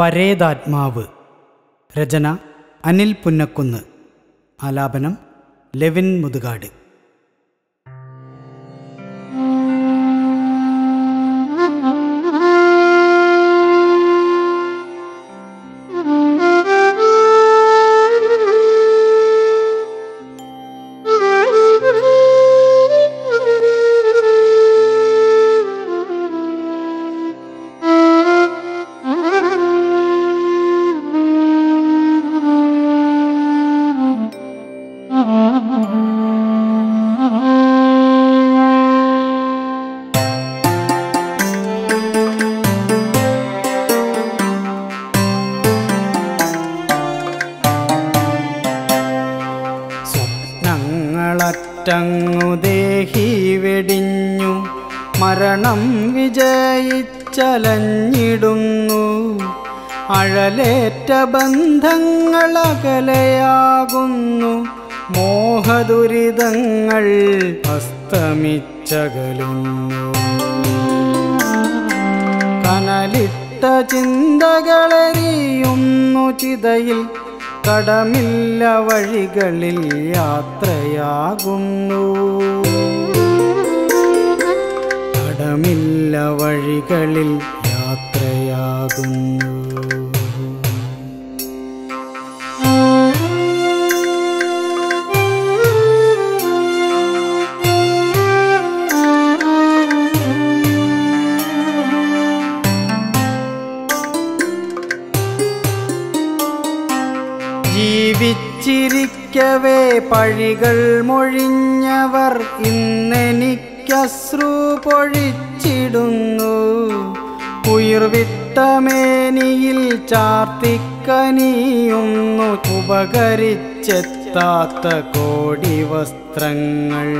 പരേതാത്മാവ്. രചന അനിൽ പുന്നക്കുന്ന്. ആലാപനം ലെവിൻ മുതുകാട്. സ്വപ്നങ്ങളറ്റങ്ങു ദേഹി വെടിഞ്ഞു. മരണം വിജയിച്ചലഞ്ഞിടുന്നു. അഴലേറ്റ ബന്ധങ്ങളകലയാകുന്നു. മോഹദുരിതങ്ങൾ അസ്തമിച്ചകലുന്നു. കനലിട്ട ചിന്തകളെറിയുന്നു ചിതയിൽ. കടമില്ല വഴികളിൽ യാത്രയാകുന്നു. കടമില്ല വഴികളിൽ യാത്രയാകുന്നു. ജീവിച്ചിരിക്കവേ പഴികൾ മൊഴിഞ്ഞവർ ഇന്നെനിക്കശ്രു പൊഴിച്ചിടുന്നു. ഉയർവിട്ടമേനിയിൽ ചാർത്തിക്കനിയുന്നു ഉപകരിച്ചെത്താത്ത കോടി വസ്ത്രങ്ങൾ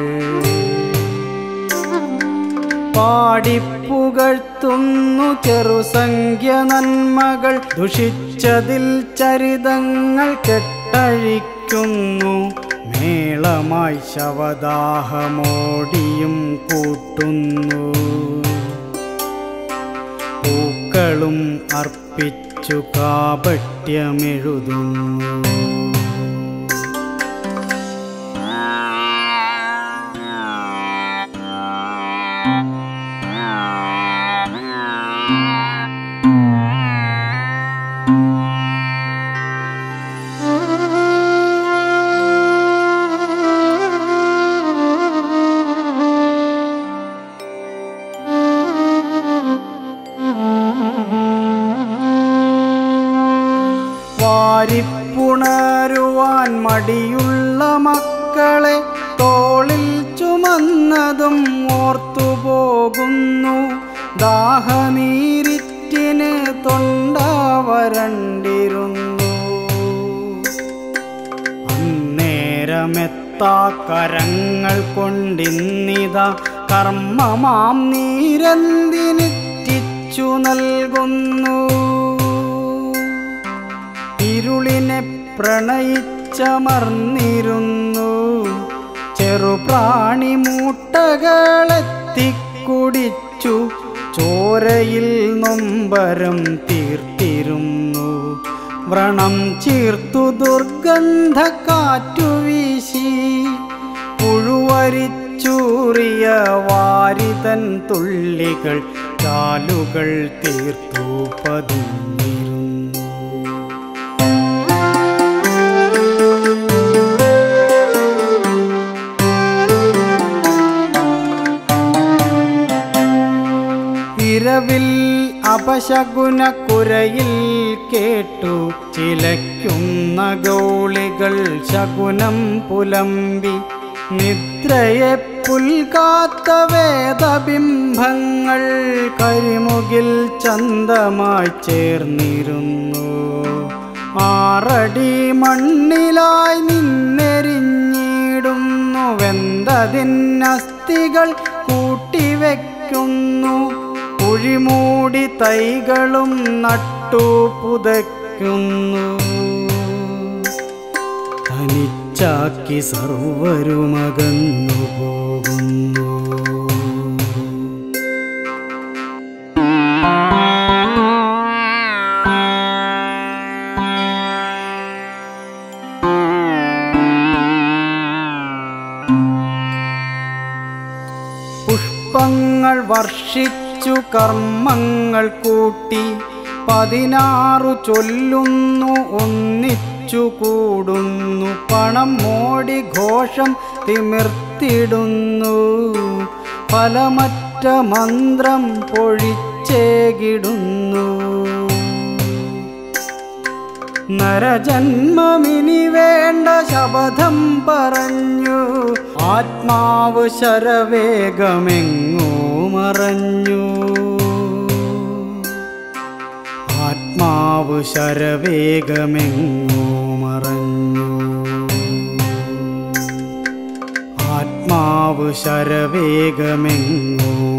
പാടിപ്പുകഴ്ത്തുന്നു ചെറുസംഖ്യ നന്മകൾ ദുഷിച്ചതിൽ ചരിതങ്ങൾ കെട്ടഴിക്കുന്നു മേളമായി ശവദാഹമോടിയും കൂട്ടുന്നു. പൂക്കളും അർപ്പിച്ചു കാപട്യമെഴുതുന്നു. വാരിപ്പുണരുവാൻ മടിയുള്ള മക്കളെ തോളിൽ ചുമന്നതും ഓർത്തുപോകുന്നു. ദാഹനീരിറ്റിന് തൊണ്ട വരണ്ടിരുന്നു അന്നേരമെത്താ കരങ്ങൾ കൊണ്ടിന്നിത. കർമ്മമാം നീരന്തിനിറ്റിച്ചു നൽകുന്നു. ഇരുളിനെ പ്രണയിച്ചമർന്നിരുന്നു. ചെറുപ്രാണി മൂട്ടകളെത്തിക്കുടിച്ചു. ചോരയിൽ നൊമ്പരം തീർത്തിരുന്നു. വ്രണം ചീർത്തു ദുർഗന്ധ കാറ്റു വീശി. പുഴുവരിച്ചൂറിയ വാരിതൻ തുള്ളികൾ ചാലുകൾ തീർത്തു പതിഞ്ഞിരുന്നു ഇരവിൽ അപശകുന കുരയിൽ കേട്ടു. ചിലയ്ക്കുന്ന ഗോളികൾ ശകുനം പുലമ്പി. നിദ്രയെ പുൽകാത്ത വേദബിംബങ്ങൾ കരിമുകിൽ ചന്തമായി ചേർന്നിരുന്നു. ആറടി മണ്ണിലായി നിന്നെരിഞ്ഞിടുന്നു. വെന്തതിന്നസ്ഥികൾ കൂട്ടിവെക്കുന്നു. കുഴിമൂടി തൈകളും നട്ടു പുതയ്ക്കുന്നു. തനിച്ചാക്കി സർവരുമകന്നു പോകുന്നു പുഷ്പങ്ങൾ വർഷിക്ക ഭക്ഷിച്ചു കർമ്മങ്ങൾ കൂട്ടി പതിനാറു ചൊല്ലുന്നു ഒന്നിച്ചു കൂടുന്നു. പണം മോടി ഘോഷം തിമിർത്തിടുന്നു. ഫലമറ്റ മന്ത്രം പൊഴിച്ചേകിടുന്നു. നരജന്മമിനി വേണ്ട ശപഥം പറഞ്ഞു. ആത്മാവ് ശരവേഗമെങ്ങോ മറഞ്ഞു. ആത്മാവ് ശരവേഗമെങ്ങോ മറഞ്ഞു. ആത്മാവ് ശരവേഗമെങ്ങോ